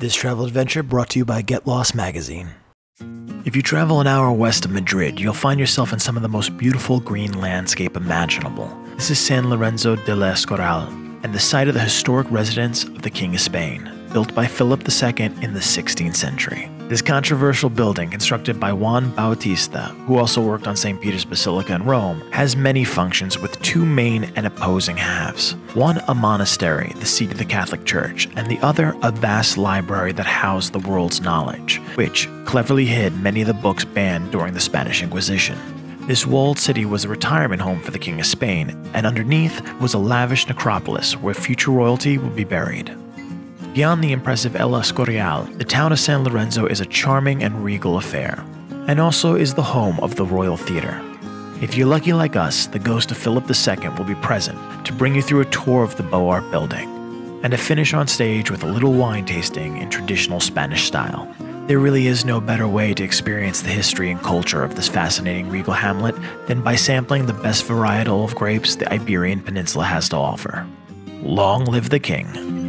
This travel adventure brought to you by Get Lost Magazine. If you travel an hour west of Madrid, you'll find yourself in some of the most beautiful green landscape imaginable. This is San Lorenzo de la Escorial, and the site of the historic residence of the King of Spain, built by Philip II in the 16th century. This controversial building, constructed by Juan Bautista, who also worked on St. Peter's Basilica in Rome, has many functions with two main and opposing halves. One a monastery, the seat of the Catholic Church, and the other a vast library that housed the world's knowledge, which cleverly hid many of the books banned during the Spanish Inquisition. This walled city was a retirement home for the King of Spain, and underneath was a lavish necropolis where future royalty would be buried. Beyond the impressive El Escorial, the town of San Lorenzo is a charming and regal affair, and also is the home of the Royal Theatre. If you're lucky like us, the ghost of Philip II will be present to bring you through a tour of the Beaux building, and to finish on stage with a little wine tasting in traditional Spanish style. There really is no better way to experience the history and culture of this fascinating regal hamlet than by sampling the best varietal of grapes the Iberian Peninsula has to offer. Long live the king!